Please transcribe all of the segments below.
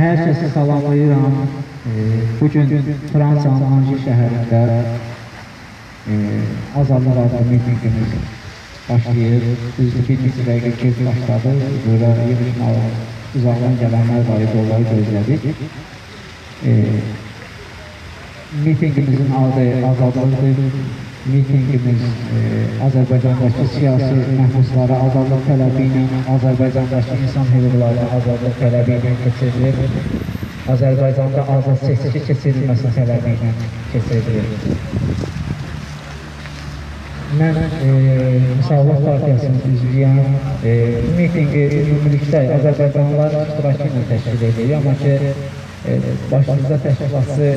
Hər kəsi salamlayıram. E, bugün Fransanın Anji şəhərində e, azadlıq adlı mitingimiz başlayır. Biz bir neçə dəqiqə gec başladı. Burada yığışma uzaqdan gələnlər var idi, onları gözlədik. E, mitingimizin adı azadlıqdır. Mitingimiz e, Azərbaycandakı siyasi məhbuslara azadlıq tələbi ilə, Azərbaycandakı insan hüquqları azadlıq tələbi ilə keçirilir. Azərbaycanda azad seçki keçirilməsi tələbi ilə keçirilir. Mən e, Müsavat Partiyasının üzvüyəm. E, mitingi ümumilikdə Azərbaycanlılar iştirakı ilə təşkil edilir, amma ki, e, başımızda təşkilatçı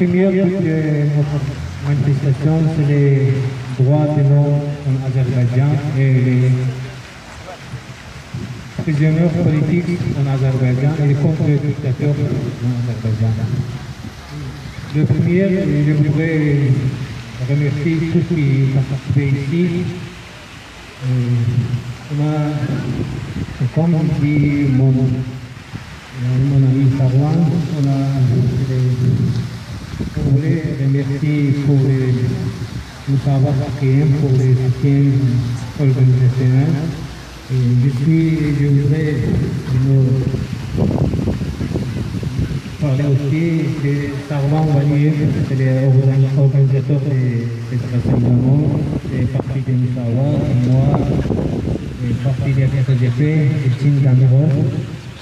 notre manifestation, c'est les droits de l'homme en Azerbaïdjan et les prisonniers politiques en Azerbaïdjan et les contre-dictateurs en Azerbaïdjan. Le premier, je voudrais remercier tous qui participent ici. On a, comme dit mon, mon ami Sarwan, on a on voulait remercier pour les Moussava Sakiem, pour les soutiens organisationnels. Et je suis, je voudrais nous parler aussi de Sarwan Waliev, c'est l'organisateur de cet rassemblement, c'est parti de Moussawa, moi, et parti de la FDP,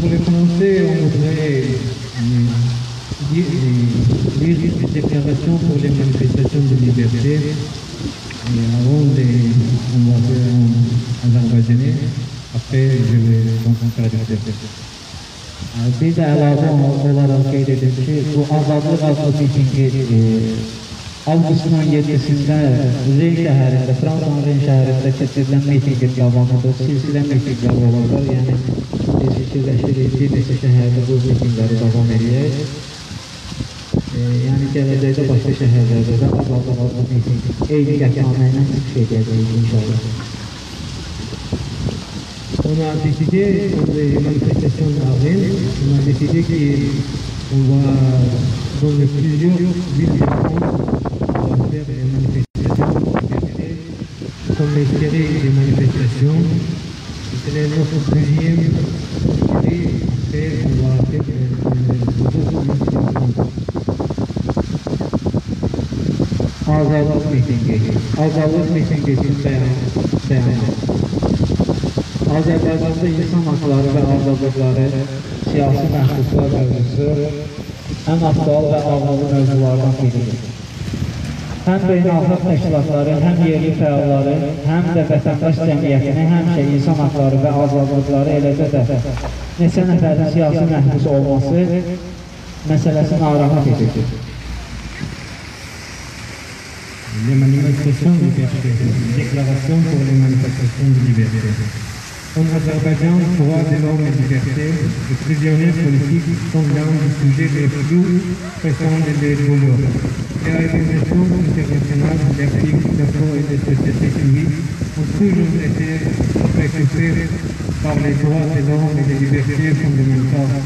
Pour le commencer, on voudrait lire, euh, lire des déclarations pour les manifestations de liberté. Et avant, les, on va faire en azerbaïdjanais. Après, je vais rencontrer la traducteur. Bir də əlavə olaraq qeyd edim ki, bu Azadlıq adlı mitingi e, البسمع يتسندار زين شهر الأسرار عمرين شهر التكت لمي في قلبه ومدوسيس لمي في قلبه ومدر يعني تسيسي الأشري تسيسي شهر بوزي في قلبه ومريات yani gələcəkdə başqa şəhərlərdə də azadlar olmaq üçün eyni qətnamə ilə çıxış edəcəyik inşallah. Ona dedi ki, manifestasyon ağır, ona dedi ki, bu 1200 yıl bir yıl ordem de manifestação comme les séries de manifestations. C'est notre deuxième série. Après, on va faire beaucoup de manifestations. Azavut mitingi. Azavut mitingi için beyanı. Azerbaycan'da insan hakları ve azadlıkları, siyasi məhdudlar mövzusu ən aktual və ağırlı mövzulardan biridir. Həm beynəlxalq təşkilatları, həm yerli fəalları, həm də vətəndaş cəmiyyətini həmişə insan haqları və azadlıqları eləcə də neçə nəfərin siyasi məhbus olması məsələsi narahat edir. Les manifestations de liberté, déclaration pour les manifestations de liberté. En Azerbaïdjan, droits de l'homme et liberté, les prisonniers politiques sont l'un des sujets les plus pressants de l'évolution. Les organisations internationales d'activistes et de société civile ont toujours été préoccupées par les droits de l'homme et les libertés fondamentales,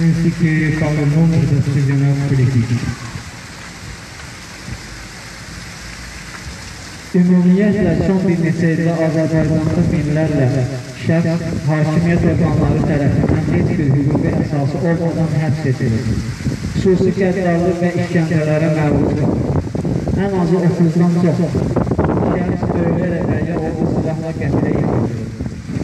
ainsi que par le nombre de prisonniers politiques. Ümumiyyətlə, son bir neçə ildə Azərbaycanda minlərlə şəxs hakimiyyət orqanları tərəfindən heç bir hüquqi əsası olmadan həbs edilir. Xüsusi qəddarlıq və işgəncələrə məruz qalır. Ən azı 30-dan çox şəxs döyülərək və ya ordu silahla qətlə yetirilir.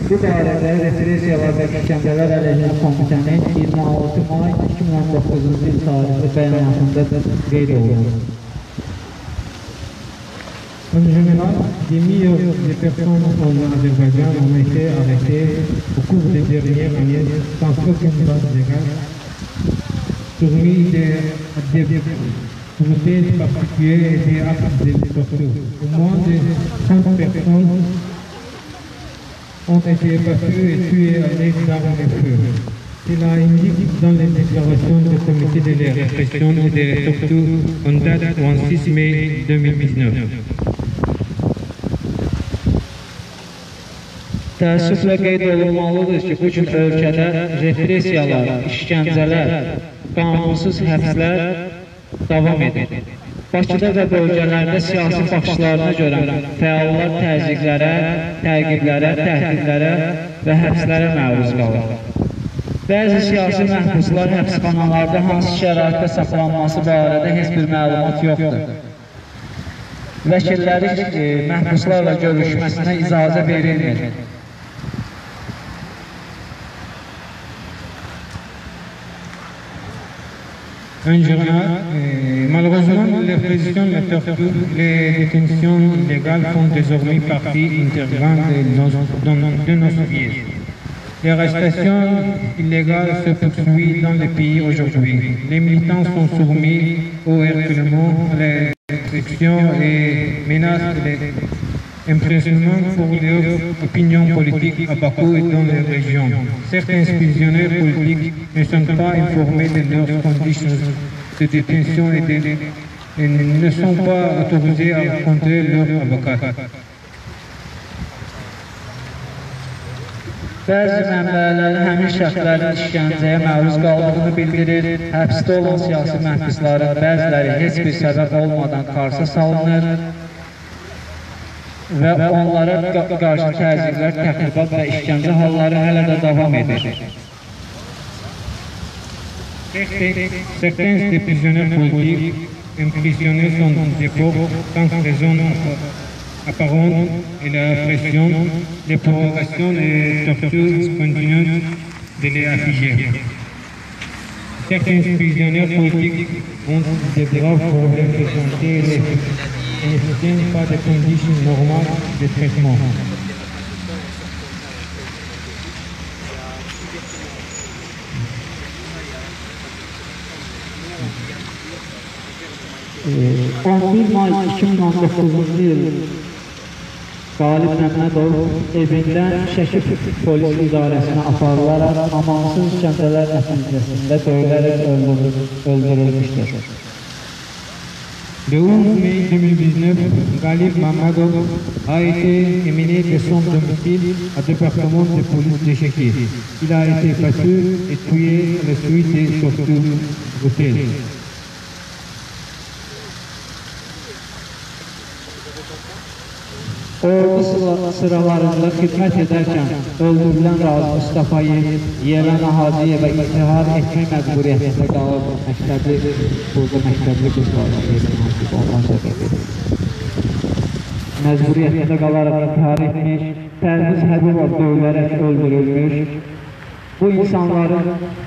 Bu barədə repressiyalar və işgəncələr əleyhinə komitənin 26 may 2019-cu il tarixli bəyanatında qeyd olunur. En général, des milliers de personnes en Azerbaïdjan ont été arrêtées au cours des dernières années sans aucune base légale, soumis à des procès particuliers et des actes de torture. Au moins de 30 personnes ont été battues et tuées l'aide d'armes de feu. Cela indique dans les déclarations du comité de la répression et des tortures en date du 6 mai 2019. Təəssüflə qeyd olunmalıdır ki, bu gün ölkədə repressiyalar, işgəncələr, qanunsuz həbslər davam edir. Bakıda və bölgələrdə siyasi baxışlarına görə fəallar təzyiqlərə, təqiblərə, təhdidlərə və həbslərə məruz qalır. Bəzi siyasi məhbuslar həbsxanalarda hansı şəraitdə saxlanması barədə heç bir məlumat yoxdur. Vəkilləri e, məhbuslarla görüşməsinə icazə verilmir. Euh, malheureusement, les précisions, les détentions illégales font désormais partie intégrante de nos vies. Les arrestations illégales se poursuivent dans le pays aujourd'hui. Les militants sont soumis au harcèlement, à la restriction et menaces de impressionnant pour leur opinion politique à Bakou et dans les régions. Certains prisonniers politiques ne sont pas informés de leurs conditions de détention et, et ne sont pas autorisés à rencontrer leur avocat. Bəzi mənbələr həmin şəxslərin işgəncəyə məruz qaldığını bildirir. Həbsdə olan siyasi məhbusların bəziləri heç bir səbəb olmadan qarşı salınır və onlara qarşı təzyiqlər, təxribat və işgəncə halları hələ də davam edir. Certains des prisonniers politiques emprisonnés sont des pauvres sans raison apparente et la pression, les provocations et tortures continuent de les afficher. Certains prisonniers politiques ont des graves problèmes de santé et ne soutiennent pas des conditions normales de traitement. Ee, 11 May 2019-cu il Qalib Məmmədov evindən Şəki polis idarəsinə aparılaraq amansız işgəncələr nəticəsində döyülərək öldürülmüşdür. Le 11 mai 2019, Galib Mamadov a été éminé de son domicile au département de police de Chéki. Il a été battu et tué à la suite des tortures brutales. Ordu sıralarında xidmət edərkən öldürülən Razi Mustafayev, Yelən Hacıyeva intihar etmək məcburiyyətində qalıb məktəbli, burada məktəbli qızlarla Yelən Hacıyeva məcburiyyətində qalaraq intihar etmiş, Pərviz Həbibov döyülərək öldürülmüş, Bu insanların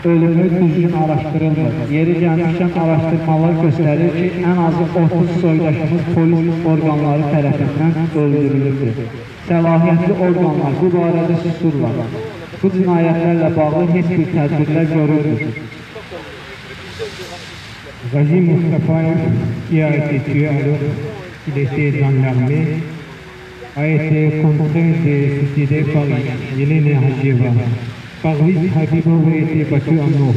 ölümü düzgün araşdırılmır. Yeri gəlmişkən araşdırmalar göstərir ki, ən azı 30 soydaşımız polis orqanları tərəfindən öldürülübdür. Səlahiyyətli orqanlar bu barədə susurlar. Bu cinayətlərlə bağlı heç bir tədbirlər görülmür. Ghazi Mustafaev, qui a été tué alors qu'il était dans l'armée, a été contraint de suicider par Yelena Hadjeva. Parvis Habibov a été battu à mort.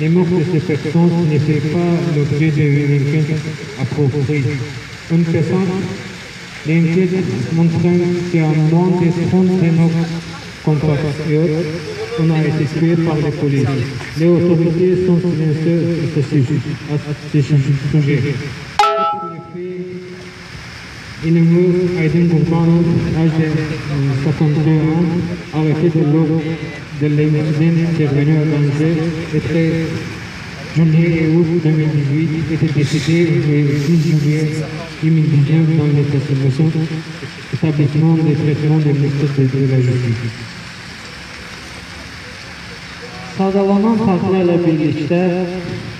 Les morts de ces personnes ne pas l'objet d'une enquête appropriée. Une personne, l'enquête montrant qu'à moins de 30 de nos compatriotes on a été tués par les polices. Les autorités sont silencieuses à ce sujet. Innemur Aydin Gourmand, âge de euh, 62 ans, arrêté de l'eau de l'incident intervenu à Danger, était juillet et août 2018, était décédé le 6 juillet 2019 dans l'établissement établissement de traitement des ministères de la Justice. Sadalanan faktlarla birlikdə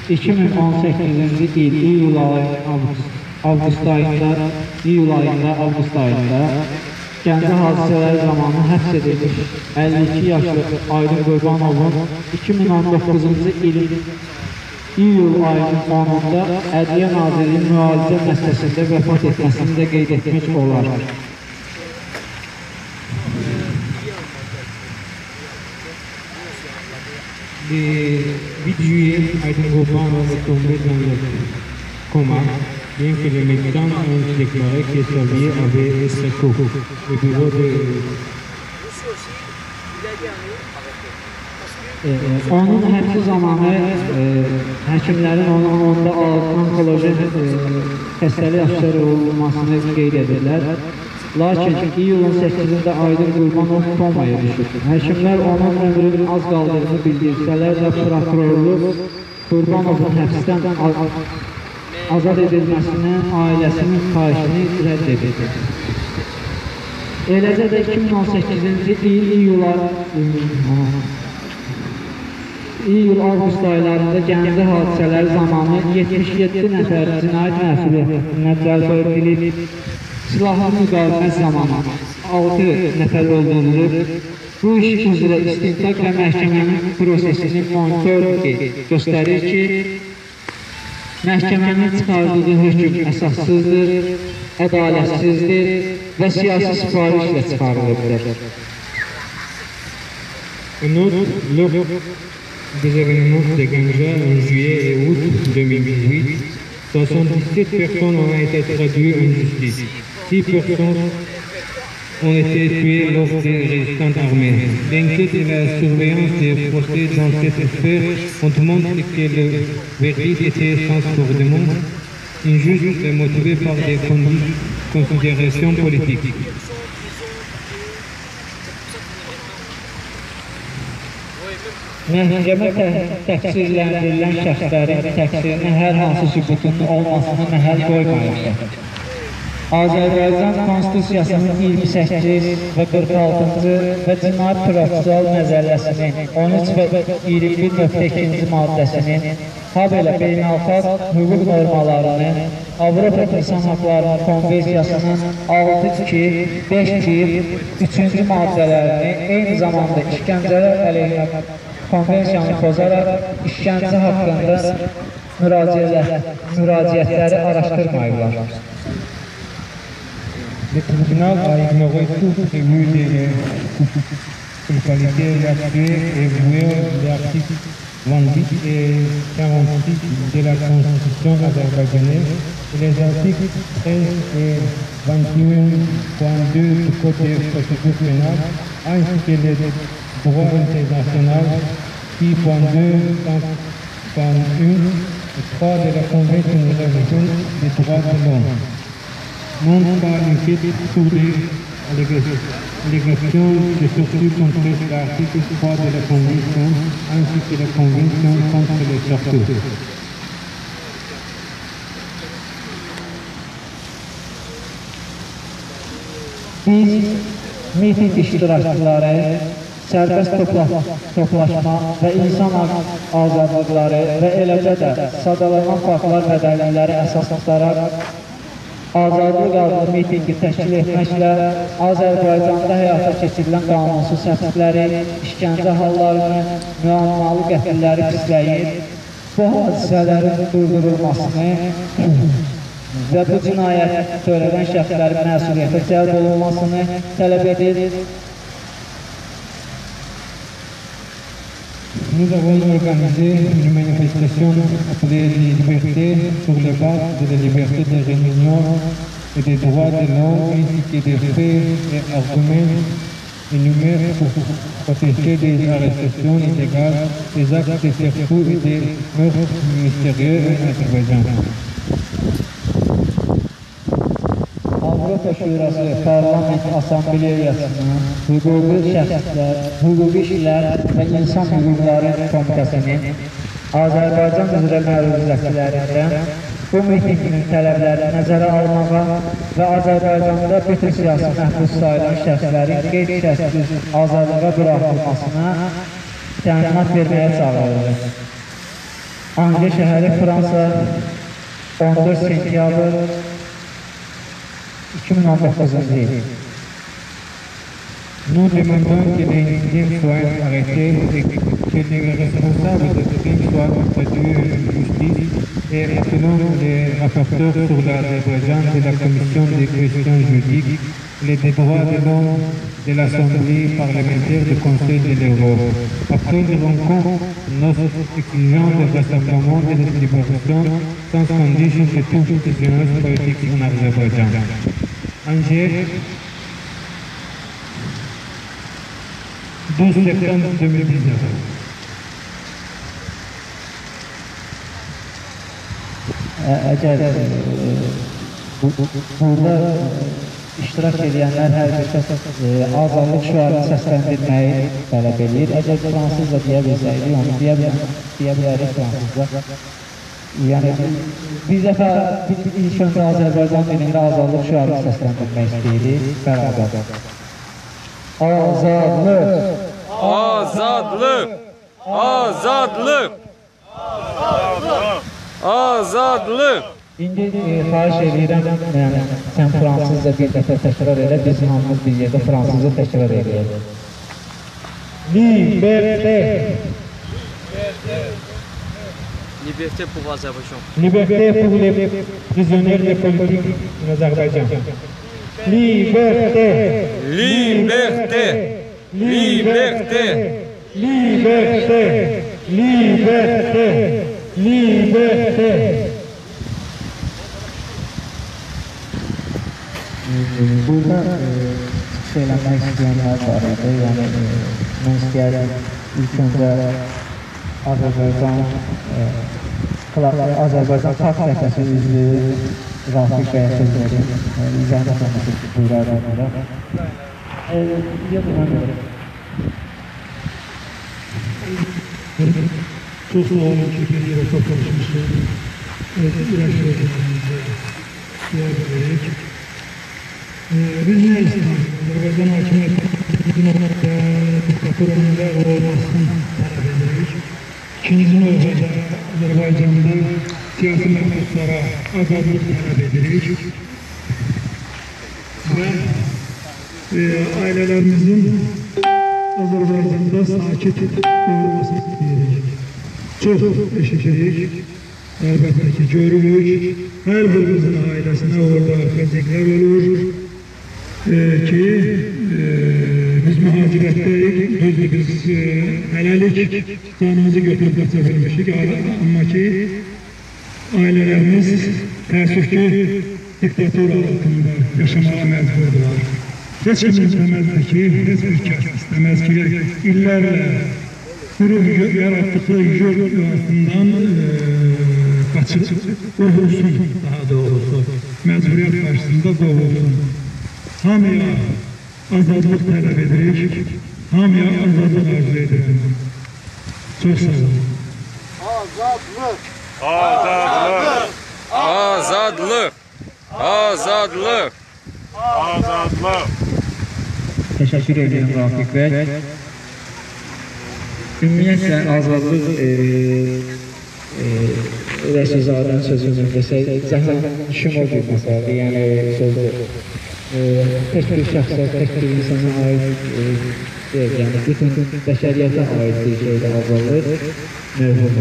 2018-ci il iyul ayı avqust, avqust ayında, iyul ayında, avqust ayında Gəncə hadisələri zamanı həbs edilmiş 52 yaşlı Aydın Qurbanovun 2019-cu ilin iyul ayının 10-da Ədliyyə Nazirinin müalicə məsələsində vəfat etməsini də qeyd etmək olar. 8 juillet, Aydin Gourmand est bien que les médecins ont déclaré que sa vie avait échoué. Le bureau de onun həbsi zamanı həkimlərin onun onda onkoloji xəstəlik aşkarı olunmasını qeyd edirlər. Lakin iyulun 8-də Aydın Qurbanov komaya düşür. Həkimlər onun ömrünün az qaldığını bildirsələr də prokurorluq Qurbanovun həbsdən azad edilməsini, ailəsinin xahişini rədd edir. Eləcə də 2018-ci il iyul ay- İyul avqust aylarında Gəncə hadisələri zamanı 77 nəfər cinayət məsuliyyətinə cəlb edilib, silahlı müqavimət zamanı 6 nəfər öldürülüb. Bu iş üzrə istintaq və məhkəmənin prosesini monitor göstərir ki, məhkəmənin çıxardığı hökm əsassızdır, ədalətsizdir və siyasi çıxarılıbdır. Des événements de Ganja en juillet et août 2018, 77 personnes ont été traduites en justice. 6 personnes ont été tuées lors des résistances armées. L'inquiétude et la surveillance des procès dans cette sphère ont montré que le verdict était transbordement injuste et motivé par des considérations politiques. Məhkəmə tə- təqsirləndirilən şəxslərin təqsirinin hər hansı sübutunun olmasına məhəl qoymayacaq. Azərbaycan Konstitusiyasının 28 və 46-cı və Cinayət Prosessual Məzəlləsinin 13 və 21.2-ci maddəsinin, habelə beynəlxalq hüquq normalarını, Avropa İnsan Haqları Konvensiyasının 6.2, 5.1, 3-cü maddələrini, eyni zamanda işgəncələr əleyhinə konvensiyanı pozaraq işgəncə haqqında müraciətlər, müraciətləri araşdırmayıblar. Le tribunal a ignoré tout prévu de culpabilité actuée et voué l'article 28 et 46 de la Constitution azerbaïdjanaise et les articles 13 et 21.2 du Code de procédure pénale ainsi que les droits internationaux 6.2, 101 et 3 de la Convention universelle des droits de l'homme non pas inquiète sur les allégations de surtout contre l'article 3 de la Convention ainsi que la Convention contre les surtout. Biz miting iştirakçıları sərbəst topla toplaşma və insan az- azadlıqları və eləcə də sadalanan faktlar və dəlilləri əsas tutaraq Azadlıq adlı mitingi təşkil etməklə Azərbaycanda həyata keçirilən qanunsuz həbsləri, işgəncə hallarını, müəmmalı qətilləri pisləyir, bu hadisələrin durdurulmasını və bu cinayət törədən şəxslərin məsuliyyətə cəlb olunmasını tələb edir. Nous avons organisé une manifestation appelée Liberté sur les bases de la liberté de réunion et des droits de l'homme ainsi que des faits et arguments énumérés pour protéger des arrestations illégales, des actes de surtout et des meurtres mystérieux en Azerbaïdjan. Avropa Şurası Parlament Assambleyasının hüquqi şəxslər, hüquqi işlər və insan hüquqları komitəsinin Azərbaycan üzrə məruzəçilərindən bu mitingin tələblərini nəzərə almağa və Azərbaycanda bütün siyasi məhbus sayılan şəxslərin qeyri-şərtsiz azadlığa buraxılmasına təminat verməyə çağırılır. Angre şəhəri Fransa 14 sentyabr 2019-cu il. Nous demandons que les indiens soient arrêtés et que les responsables de crimes soient traduits en justice et selon les rapporteurs sur l'Azerbaïdjan de la Commission des questions juridiques, les droits de l'homme de l'Assemblée parlementaire du Conseil de l'Europe. Après le rencontre, nos exigeons le rassemblement et la libération sans condition de tous les prisonniers politiques en Azerbaïdjan. Angers, 12 septembre 2019. Əgər e, bu- bu- burada iştirak edənlər hər bir kəs e, azadlıq şüarını səsləndirməyi tələb edir. Əgər fransızca deyə bilsəydik, onu deyə, bilər, deyə bilərik fransızca. Yəni bir dəfə ilk öncə Azərbaycan dilində azadlıq şüarını səsləndirmək istəyirik bərabər. Azadlıq, Azadlık! Azadlık! Azadlık! İndi e, xahiş edirəm, yəni sən fransızca bir dəfə təkrar elə, biz hamımız bir yerdə fransızca təkrar edək. Liberté, Liberté pour Azerbaïdjan. Liberté pour les prisonniers de politique en Azerbaïdjan. liberté, Liberté! Liberté! liberté, liberté, liberté. burada e, söylemek isteyenler var idi. Yani e, mən istəyərəm ilk öncə Azərbaycan e, Azərbaycan Xalq Səhvəsi üzvü Rafiq bəyə söz verir. İzah etmək onlara. Çok sağ olun ki bir yere toplamışmışsınız. Evet, biraz şöyle bir yerde vererek biz ne istiyoruz? Azerbaycan hakimiyeti bizim kurumunda olmasını talep ediyoruz. İkinci növbədə Azərbaycanda siyasi məqsədlərə azadlıq tələb edirik və e, ailələrimizin Azərbaycanda sakit olmasını istəyirik. Çox eşitirik, əlbəttə ki, görürük, hər birimizin ailəsinə orada arxacıqlar olur e, ki e, biz muhaciretteyik, biz biz e, helelik canımızı götürüp de sefermişik ama ki ailelerimiz təəssüf ki, diktatura altında yaşamaya məcburdular. Heç kim istəməzdi ki, heç bir kəs istəməz ki, illərlə sürüb yaratdığı yol altından e, qaçıb qovulsun, daha doğrusu, məcburiyyət qarşısında qovulsun. Hamıya azadlık talep edirik. Hamıya azadlık arzu ederim. Çok sağ olun. Azadlık! Azadlık! Teşekkür ederim Rafiq Bey. Ümumiyyətlə azadlıq e, e, Rəsulzadənin sözünü desək, Zəhra Şimov bir məsələdir, yəni sözdür. Tək bir şəxsə, tək bir insana aid deyil, yəni bütün bəşəriyyətə aid bir şeydir azadlıq, mövhum.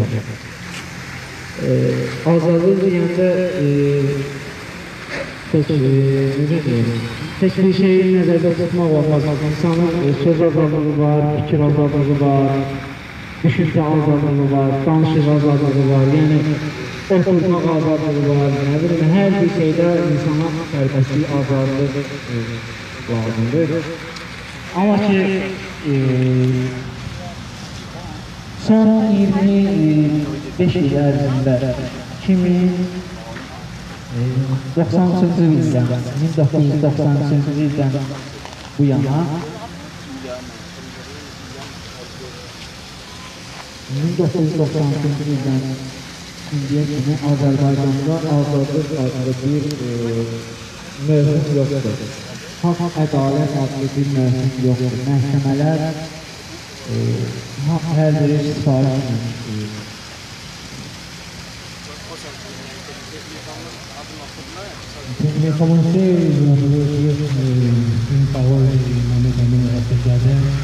E, azadlıq deyəndə Tək, necə deyim, tək bir şeyi nəzərdə tutmaq olmaz. İnsanın söz azadlığı var, fikir azadlığı var, düşüncə azadlığı var, danışıq azadlığı var, yəni oturmaq azadlığı var, nə bilim, hər bir şeydə insana sərbəstlik, azadlıq e, lazımdır. Amma ki, e, son 25 il ərzində kimi 93-cü ildən, 1993-cü ildən bu yana 1993-cü ildən indiyə kimi Azərbaycanda azadlıq adlı bir mövhüm yoxdur. Haqq ədalət adlı bir mövhüm yoxdur. Məhkəmələr e, hər biri sifariş. J'ai commencé, je vais dire une parole de mes amis associateurs.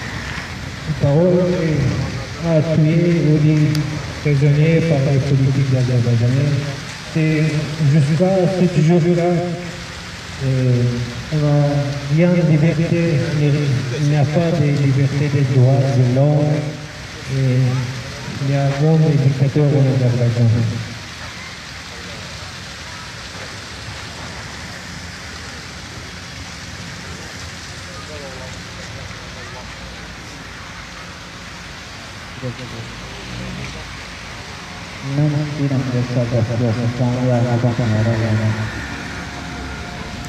parole à tuer ou dire prisonnier par les politiques azerbaïdjanais. C'est jusqu'à ce jour-là, on n'a rien de liberté, il n'y a pas de liberté des droits de l'homme, il y a vraiment des dictateurs en Azerbaïdjan. Mən istəyirəm ki, sərbəst olsun, canlı yayına baxmayaraq yəni.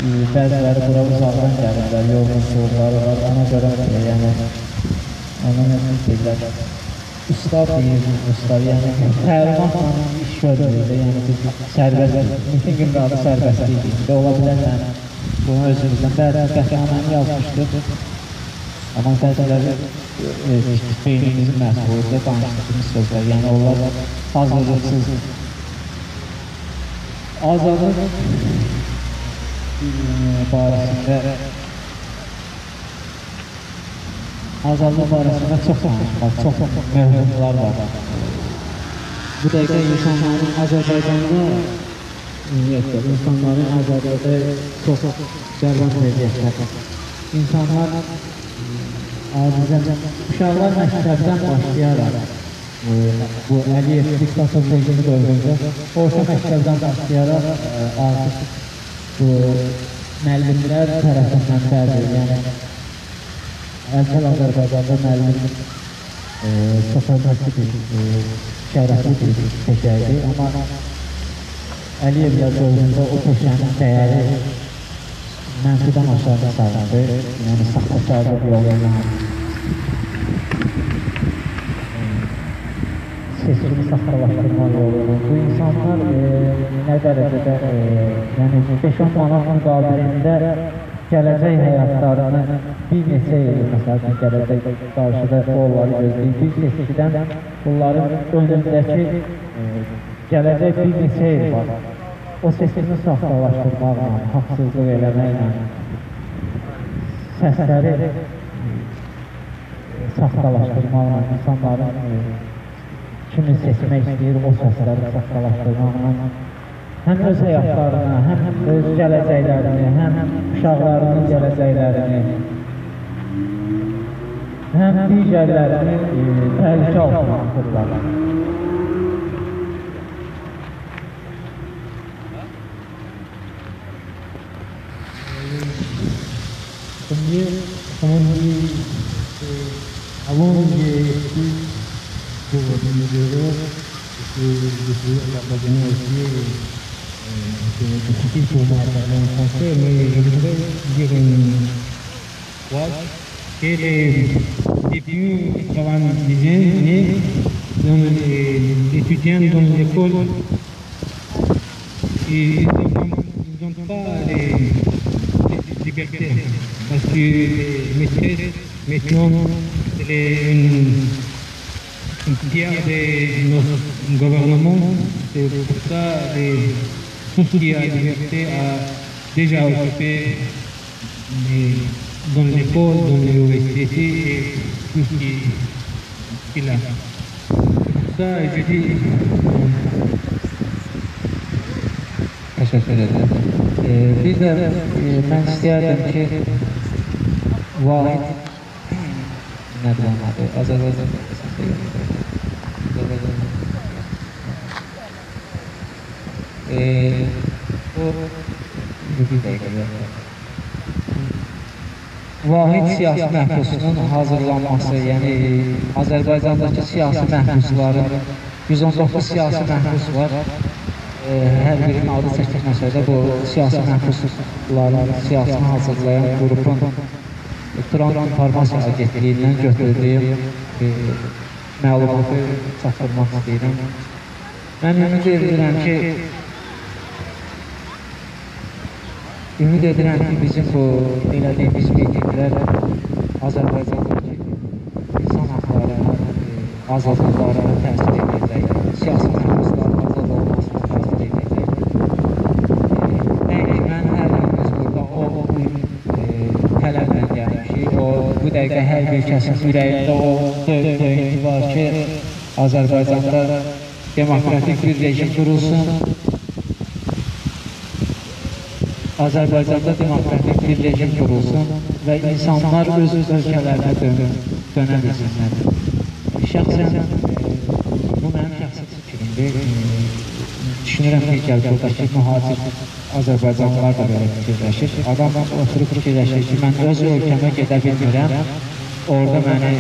E, Bəziləri bura uzaqdan gəlirlər, yolun soğukları var, ona görə yəni, ona nə deyirlər, ustad deyir, ustad, yəni, təlimatla iş görmürlər, yəni, sərbəst, mitingin adı sərbəstlik deyir, ola bilər, yəni, bunu özümüzdən, bəzi qəhrəmanı yazmışdır, amma bəziləri e, beynimizin məhsulunda danışdığımız sözlər, yəni onlar hazırlıqsız. Azadlıq e, barəsində azadlıq barəsində çox danışmaq, çox mövhumlar var. Bu dəqiqə insanların Azərbaycanda ümumiyyətlə, insanların Azərbaycanda çox cərban vəziyyətlər. İnsanlar Azizən, uşaqlar məktəbdən başlayaraq e, bu Əliyev diktator rejimi dövründə orta məktəbdən başlayaraq e, artıq bu müəllimlər tərəfindən bəzi, yəni əvvəl Azərbaycanda müəllim e, hörmətli bir, şərəfli bir peşə idi, amma Əliyevlər dövründə o peşənin dəyəri mənfidən aşağı salındı, yəni saxtakarlıq yoluyla seçimi saxtalaşdırma yoluyla. Bu insanlar e, nə dərəcədə, e, yəni 5-10 manat müqabilində gələcək həyatlarını bir neçə il, məsələn, gələcək qarşıda onları gözləyib, bir seçkidən bunların önündəki e, gələcək bir neçə il var. O seçimi saxtalaşdırmaqla, haqsızlıq eləməklə, səsləri saxtalaşdırmaqla, insanların e, kimi seçmək istəyir, o səsləri saxtalaşdırmaqla, həm öz həyatlarına, həm öz gələcəklərini, həm uşaqlarının gələcəklərini, həm digərlərini e, təhlükə altına atırlar. ये समुद्री अमूल ये जो मुझे दूसरी appartenait aussi c'est difficile pour moi de parler en français, mais je voudrais dire une phrase que les débuts 90 années, les étudiants dans l'école, ils pas les liberté. Parce que les maîtresses, maintenant, c'est une, une pierre de notre gouvernement. C'est pour ça que tout ce qui a liberté a déjà occupé les, dans l'école, dans les universités et tout ce qui, qu'il a. Ça que je dis, Ee, bir de e, ben isterdim ki Vahit ne bulamadı? Azerbaycan Ee, bu bir dakika. Vahid siyasi məhbusunun hazırlanması, yəni Azərbaycandakı siyasi məhbusların 119 siyasi məhbus var. Hər birinin adı çəkilməsə də bu siyasi məhbusların siyasını hazırlayan qrupun Turan İnformasiya Agentliyindən götürdüyüm e, məlumatı çatdırmaq istəyirəm. Mən ümid edirəm ki, ümid edirəm ki, bizim bu elədiyimiz mitinglər Azərbaycandakı insan haqlarına, e, azadlıqlarına təsir edəcək, siyasi məhbusların azad olmasına təsir edəcək. E, Nəinki mən hər birimiz burada o, o e, tələblə gəlmişik, dəqiqə hər bir kəsin ürəyində o dö- döyüntü var ki, Azərbaycanda demokratik bir rejim qurulsun, Azərbaycanda demokratik bir rejim qurulsun və insanlar öz ölkələrinə dön dönə bilsinlər. Şəxsən e, bu mənim şəxsi fikrimdir. E, Düşünürəm ki, gəl buradakı mühacir Azərbaycanlılar da belə fikirləşir. Adam oturub fikirləşir ki, mən öz ölkəmə gedə bilmirəm, orada məni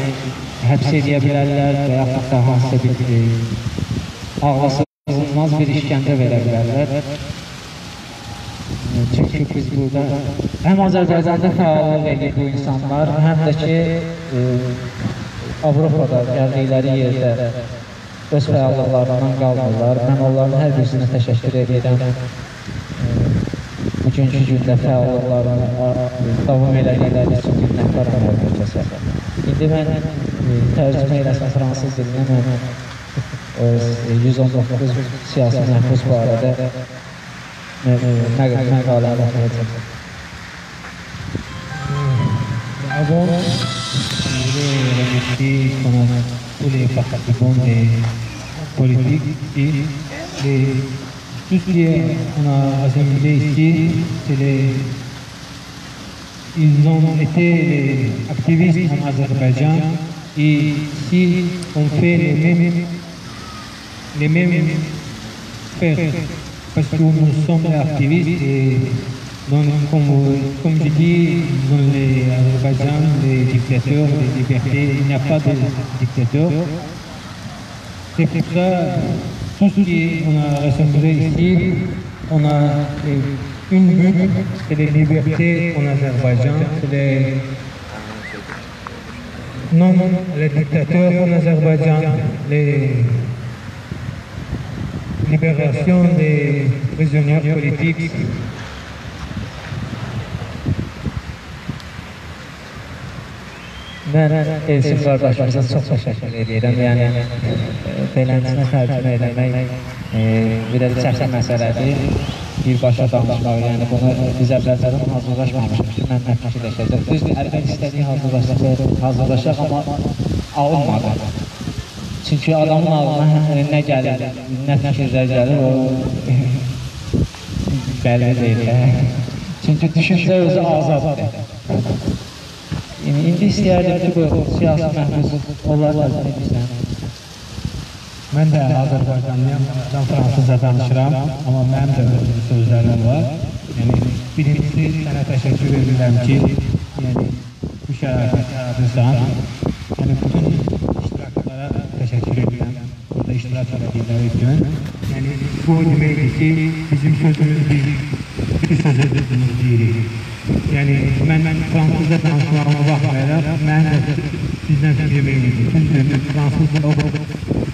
həbs edə bilərlər və yaxud da hansısa bir e, ağlasılmaz bir işgəncə verə bilərlər. Çünki biz burada həm Azərbaycanda fəallıq edir bu insanlar, həm də ki e, Avropada gəldikləri yerdə öz fəallıqlarından qalmırlar. Mən onların hər birisinə təşəkkür edirəm. E, Bugünkü gündə fəallıqlarını a- davam elədikləri hər bir kəsə. İndi mən tərcümə eləsəm fransız dilinə mən e, 119 siyasi məhbus barədə məqalə oxuyacağım. Avant, je remercier tous les participants des politiques et les, tout ce qui est, on a assemblé ici, c'est les, ils ont été activistes en Azerbaïdjan et ici on fait les mêmes, les mêmes faits parce que nous sommes activistes et donc, comme, comme je dis, dans les Azerbaïdjan, les dictateurs, les libertés, il n'y a pas de dictateurs. C'est pour ça, tout ce qu'on a rassemblé ici, on a une but, c'est les libertés en Azerbaïdjan, c'est les non, les dictateurs en Azerbaïdjan, les libération des prisonniers politiques. Mən Elçin qardaşımıza çox təşəkkür edirəm. Yəni beləsinə tərcümə eləmək biraz çətin məsələdir. Birbaşa danışmaq, yəni bunu biz əvvəlcədən hazırlaşmamışıq ki, mən nə fikirləşəcək. Düzdür, əvvəl istədiyi hazırlaşaq, amma alınmadı. Çünki adamın ağlına nə gəlir, nə fikirlər gəlir, o bəlli deyil. Çünki düşüncə özü azaddır. İndi istəyərdim ki, bu siyasi məhbus onlar da edirsən. Mən də Azərbaycanlıyam, mən fransızca danışıram, amma mənim də öz sözlərim var. Yəni birincisi sənə təşəkkür edirəm ki, yəni bu şəraiti yaradırsan. Yəni bütün iştirakçılara təşəkkür edirəm. Burada iştirak etdikləri üçün. Yəni bu deməkdir ki, bizim sözümüz bir Yəni mən, mən fransızca danışmağıma baxmayaraq, mən də sizdən deməyim. Çünki fransızca o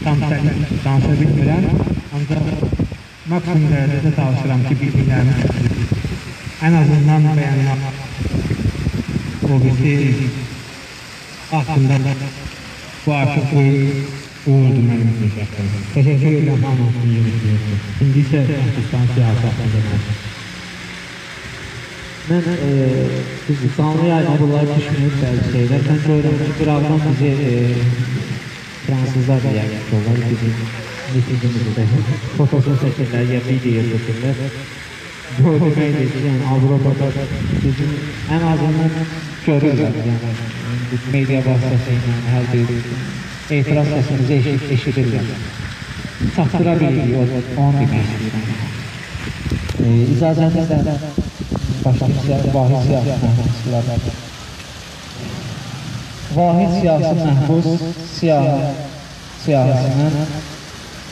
tam danışa bilmirəm, ancaq maksimum dərəcədə çalışıram ki, bildiklərimi ən azından bəyanlamaq o birisi haqqında bu artıq bu uğurdur mənim üçün şəxsən. Təşəkkür edirəm hamısının yeri İndi isə Pakistan siyasi haqqında ee, ben e, kanlı yaymalılar düşünüp bazı şeyler. Bence öğrenci kıravdan bizi e, Fransızlar da yaymış olan bizim mitingimizde. Fotosunu seçirler ya video seçirler. Bu demektir şey yani Avrupa'da bizim en azından görürler. Yani medya vasıtasıyla her bir etiraz sesimizi eşit, eşitirler. Çatdırabilir, onu demək istəyirəm. E, başlayınca vahid siyasi məhbuslar. Vahid siyasi məhbus siyah, siyahısının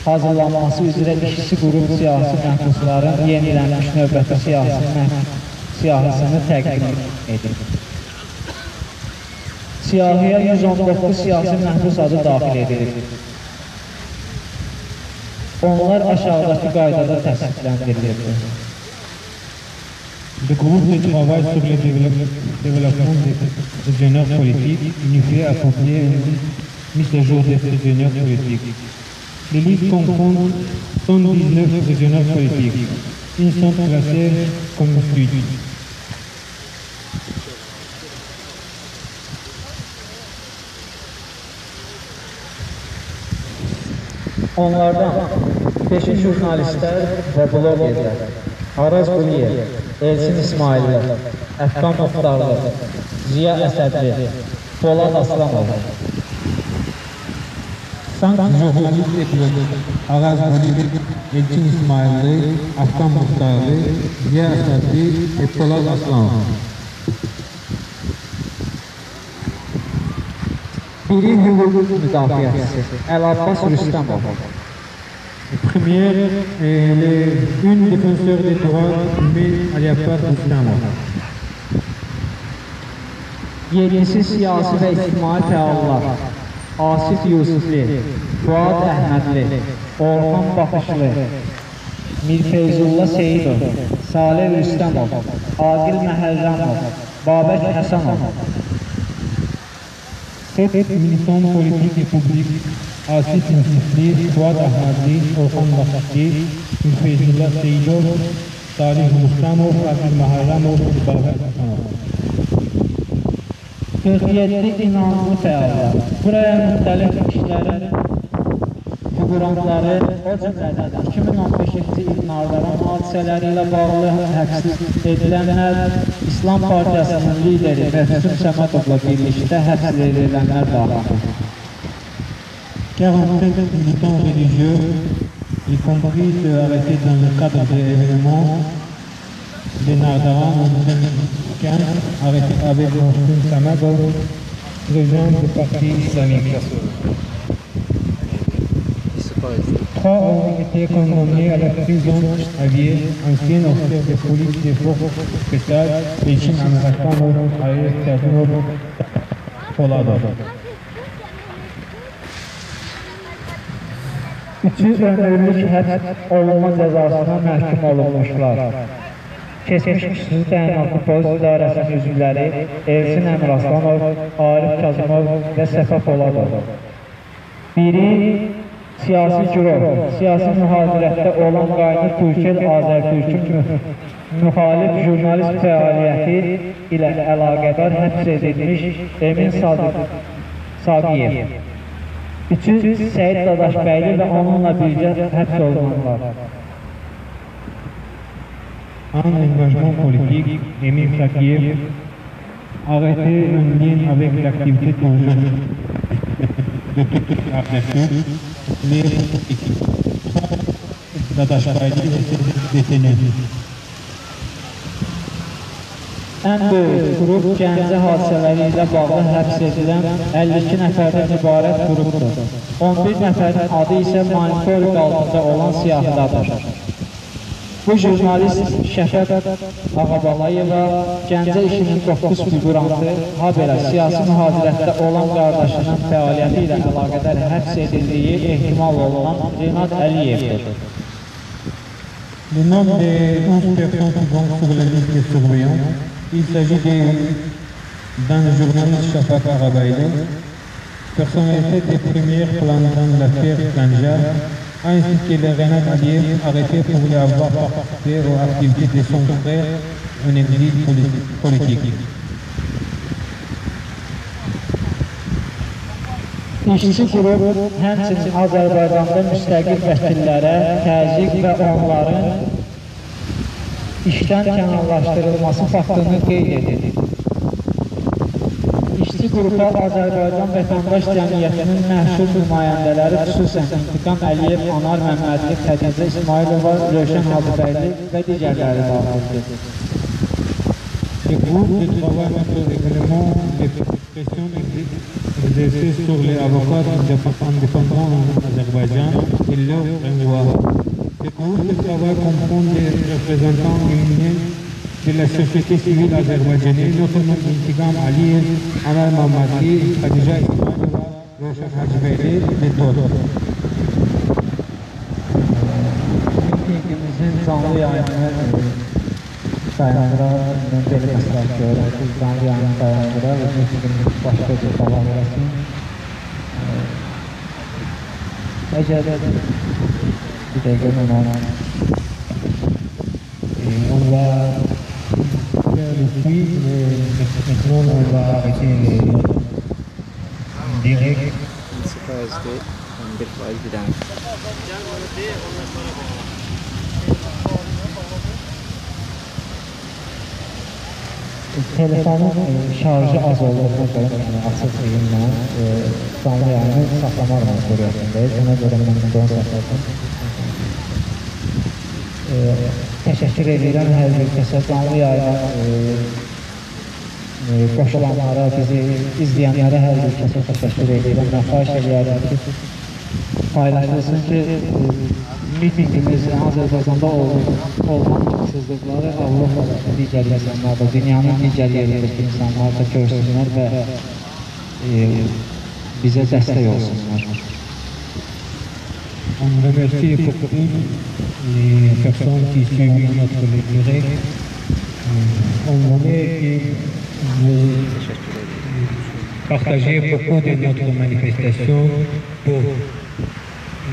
hazırlanması üzrə işçi qrup siyasi məhbusların yenilənmiş növbəti siyasi məhbus siyahısını təqdim edir. Siyahıya 119 siyasi məhbus adı daxil edilir. Onlar aşağıdakı qaydada təsdiqləndirilir. Le groupe de travail sur le développe- développement des prisonniers politiques unifié a confié une mise à jour des prisonniers politiques. Les listes comprennent 119 prisonniers politiques. Ils sont classés comme suit. Onlardan peşin jurnalistlər və blogerlər Araz Quliyev, Elçin İsmailov, Əfqan Muxtarlı, Ziya Əsədli, Polad Aslamov, Cinq journalistes et blogueurs, Aras Valide, Elçin İsmailli, Afgan Muhtarlı, Ziya Asadi et Polat Aslan. biri hüquq müdafiəçisi Əl-Abbas Rüstəmov, Première, elle est une défenseur des droits, mais à la part du Yedinci siyasi ve fəallar Asif Yusufli, Fuad Əhmədli, Orhan Baxışlı, Mirfeyzullah Seyidov, Salih Rüstəmov, Agil Cette politique et Asif Youssoufli, Fuad Ahmadi, Orhan Bakshi, Feyzullah Seyidov, Salih Rustamov, Akil Maharamov, Babak Hasanov. 47 inançlı fəallar. Buraya müxtəlif işlərin figurantları, o cümlədən 2015-ci ilin ardaran hadisələri ilə bağlı həbs edilənlər, İslam Partiyasının lideri Məhsud Səmədovla birlikdə həbs edilənlər daxildir. 47 militants religieux, y compris ceux arrêtés dans le cadre des événements de Nardaran en 2015, arrêtés avec Mohsin Samadov, président du parti islamique. Trois ont été condamnés à la prison à vie, ancien officier de police des forces spéciales, Elçin Amrakamov, Ayet Serginov, Poladov. Üçü ömürlük həbs olunma cəzasına məhkum olunmuşlar. Keçmiş xüsusi təyinatlı polis idarəsinin üzvləri Elsin Əmraslanov, Arif Kazımov və Səfə Poladov. Biri siyasi girov, siyasi mühazirətdə olan Qaynur Türkel Azərtürkün mü- müxalif jurnalist fəaliyyəti ilə əlaqədar həbs edilmiş Emin Sadiq Saqiyev. Üçü Səyid Dadaşbəyli və onunla birgə həbs olunanlar. Un engagement politique, Emile Sakiev, arrêté en lien avec l'activité de toute la nation. Dadashvili était détenu. Ən böyük qrup Gəncə hadisələri ilə bağlı həbs edilən 52 nəfərdən ibarət qrupdur. 11 nəfərin adı isə monitoring altında olan siyahıdadır. Bu jurnalist Şəfət Ağabalayeva Gəncə işinin 9 figurantı, ha belə siyasi mühazirətdə olan qardaşının fəaliyyəti ilə əlaqədar həbs edildiyi ehtimal olunan Renat Əliyevdir. Le nom des 11 personnes qui vont sur la liste des surveillants, il s'agit d'un journaliste Shafak Arabaïle, personnalité des premières plans dans l'affaire Kanja, ainsi que le Renat Aliyev arrêté pour lui avoir participé aux activités de son frère en exil poli- politique. İşçi qrup həmçinin Azərbaycanda müstəqil vəkillərə təzyiq və onların işdən kənarlaşdırılması faktını qeyd edir. İşçi qrupu Azərbaycan Vətəndaş Cəmiyyətinin məşhur nümayəndələri xüsusən İntiqam Əliyev, Anar Məmmədli, Xədicə İsmailova, Rövşən Hacıbəyli və digərləri daxildir. Le groupe de travail sur le règlement des pressions exercées sur les avocats indépendants en Azerbaïdjan et leurs droits. Ce groupe de travail comprend des représentants unions de la société civile azerbaïdjanaise, notamment Intigam Aliyev, Anar Mamadi, Khadija Ismailova, Roshan Hacibeyli et d'autres. Mitingimizin canlı yayını dayandıra, belə məsləhət görürəm ki, canlı yayını dayandıra və mitingimiz başqa bir davam eləsin. Əgər de government e non. Telefonun şarjı az olduğuna görə, yəni açıq deyimlə, canlı yayını saxlamaq məcburiyyətindəyik. Ona görə mən bunu saxladım. E, təşəkkür edirəm hər bir kəsə canlı yayına e, e, qoşulanlara, bizi izləyənlərə hər bir kəsə təşəkkür edirəm. Mən xahiş edirəm ki, paylaşılsın ki, e, mitingimiz Azərbaycanda olmanın haksızlıqları Avropa digər insanlar da, dünyanın digər yerindəki insanlar da görsünlər və e, bizə dəstək olsunlar. On remercie pour toutes les personnes qui suivent notre direct. On voulait que vous partagez beaucoup de notre manifestation pour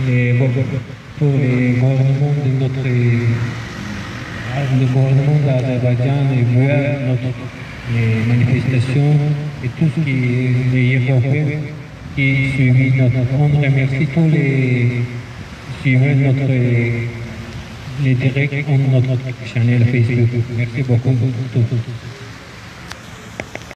les, pour les de notre le gouvernement d'Azerbaïdjan et voir notre les manifestations et tout ce qui est les Européens qui suivent notre. On remercie tous les suivants notre les directs en notre chaîne Facebook. Merci beaucoup.